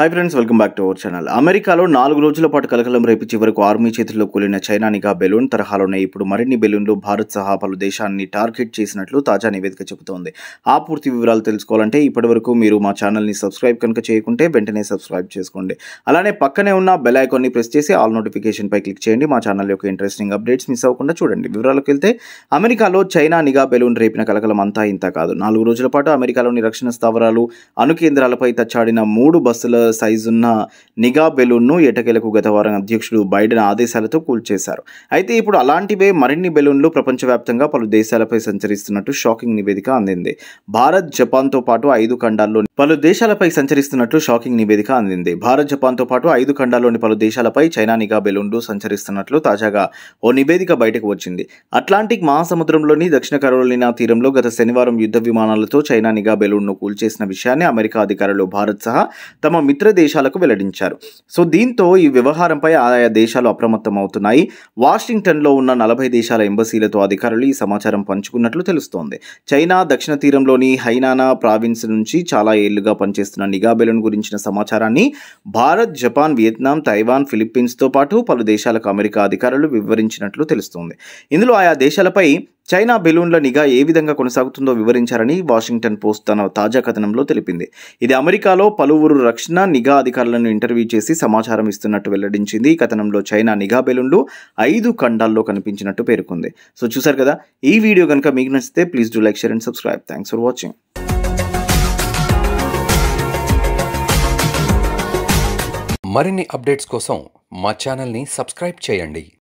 Hi friends welcome back to our channel అమెరికాలో నాలుగు రోజుల పాటు కలకలం రేపు చివరకు ఆర్మీ చేతుల్లో కూలిన చైనా నిఘా బెలూన్ తరహాలోనే ఇప్పుడు మరిన్ని బెలూన్లు భారత్ సహా పలు దేశాన్ని టార్గెట్ చేసినట్లు తాజా నివేదిక చెబుతోంది. ఆ పూర్తి వివరాలు తెలుసుకోవాలంటే ఇప్పటివరకు మీరు మా ఛానల్ని సబ్స్క్రైబ్ కనుక చేయకుంటే వెంటనే సబ్స్క్రైబ్ చేసుకోండి. అలానే పక్కనే ఉన్న బెల్ ఐకాన్ని ప్రెస్ చేసి ఆల్ నోటిఫికేషన్ పై క్లిక్ చేయండి. మా ఛానల్ యొక్క ఇంట్రెస్టింగ్ అప్డేట్స్ మిస్ అవ్వకుండా చూడండి. వివరాలకు వెళ్తే అమెరికాలో చైనా నిఘా బెలూన్ రేపిన కలకలం అంతా ఇంత కాదు. నాలుగు రోజుల పాటు అమెరికాలోని రక్షణ స్థావరాలు అణు కేంద్రాలపై తచ్చాడిన మూడు బస్సుల సైజున్న నిఘా బెలూన్ను ఎటకెలకు గత వారం అధ్యక్షుడు బైడెన్ ఆదేశాలతో కూల్చేశారు. అయితే ఇప్పుడు అలాంటివే మరిన్ని బెలూన్లు ప్రపంచవ్యాప్తంగా పలు దేశాలపై సంచరిస్తున్నట్టు షాకింగ్ నివేదిక అందింది. భారత్ జపాన్తో పాటు ఐదు ఖండాల్లో పలు దేశాలపై సంచరిస్తున్నట్లు షాకింగ్ నివేదిక అందింది. భారత్ జపాన్తో పాటు ఐదు ఖండాల్లోని పలు దేశాలపై చైనా నిఘా బెలూన్లు సంచరిస్తున్నట్లు తాజాగా ఓ నివేదిక బయటకు వచ్చింది. అట్లాంటిక్ మహాసముద్రంలోని దక్షిణ కరోలినా తీరంలో గత శనివారం యుద్ధ విమానాలతో చైనా నిఘా బెలూన్ను కూల్చేసిన విషయాన్ని అమెరికా అధికారులు భారత్ సహా తమ మిత్ర ఇతర దేశాలకు వెల్లడించారు. సో దీంతో ఈ వ్యవహారంపై ఆయా దేశాలు అప్రమత్తం అవుతున్నాయి వాషింగ్టన్లో ఉన్న నలభై దేశాల ఎంబసీలతో అధికారులు ఈ సమాచారం పంచుకున్నట్లు తెలుస్తోంది. చైనా దక్షిణ తీరంలోని హైనానా ప్రావిన్స్ నుంచి చాలా ఏళ్ళుగా పనిచేస్తున్న నిఘా బెలూన్ గురించిన సమాచారాన్ని భారత్ జపాన్ వియత్నాం తైవాన్ ఫిలిప్పీన్స్తో పాటు పలు దేశాలకు అమెరికా అధికారులు వివరించినట్లు తెలుస్తోంది. ఇందులో ఆయా దేశాలపై చైనా బెలూన్ల నిఘా ఏ విధంగా కొనసాగుతుందో వివరించారని వాషింగ్టన్ పోస్ట్ తన తాజా కథనంలో తెలిపింది. ఇది అమెరికాలో పలువురు రక్షణ నిఘా అధికారులను ఇంటర్వ్యూ చేసి సమాచారం ఇస్తున్నట్టు వెల్లడించింది. ఈ కథనంలో చైనా నిఘా బెలూన్లు ఐదు ఖండాల్లో కనిపించినట్టు పేర్కొంది. సో చూసారు కదా ఈ వీడియో కనుక మీకు నచ్చితే please do like share and subscribe. Thanks for watching. మరిన్ని అప్డేట్స్ కోసం మా ఛానల్ని సబ్స్క్రైబ్ చేయండి.